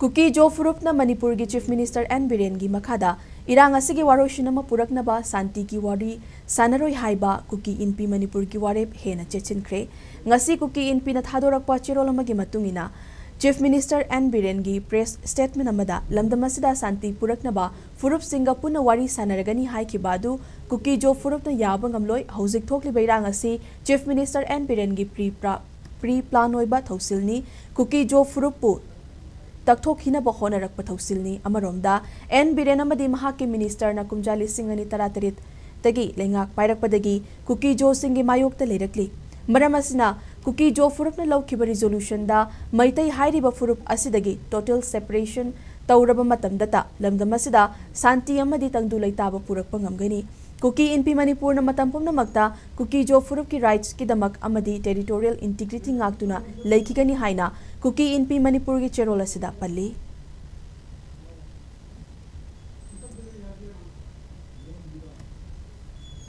cookie जो फुरुपना मणिपुर की chief minister N Biren की मखादा इरांग अमा पुरकनबा शांति की वारी हाइबा कुकी इनपी मणिपुर की वारेप हेन चेचिनख्रे कुकी इनपी न थादोरकपा चिरोल चीफ मिनिस्टर एन बिरेन की प्रेस स्टेटमेंट शांति पुरकनबा फुरुप सिंगा पुन वारी सानरगनी कुकी जो ngamloi हौजिक थोकलिबा इरांग चीफ मिनिस्टर एन बिरेन की प्री प्री प्लान थौसिलनी कुकी जो फुरुपु होनरक्प थौसिलनी अमरोमदा एन महाके मिनिस्टर न कुमजा लिसिंग अनि तरा तरेत तगी लेंगाक पाइरकपदगी कुकी जो लेरकली मरम असिना कुकी जो फुरुपना लौखिब रिजोल्यूशन दा मैतै हाइरिब तौरब मतमदता शांति अमदी तंगदु कुकी इनपी मणिपुर न मतम कुकी जो फुरुप की राइट्स की दमक अमदी territorial integrity ngáktuna leikigani haina Kuki इनपी Manipur की चेरोल पल्ली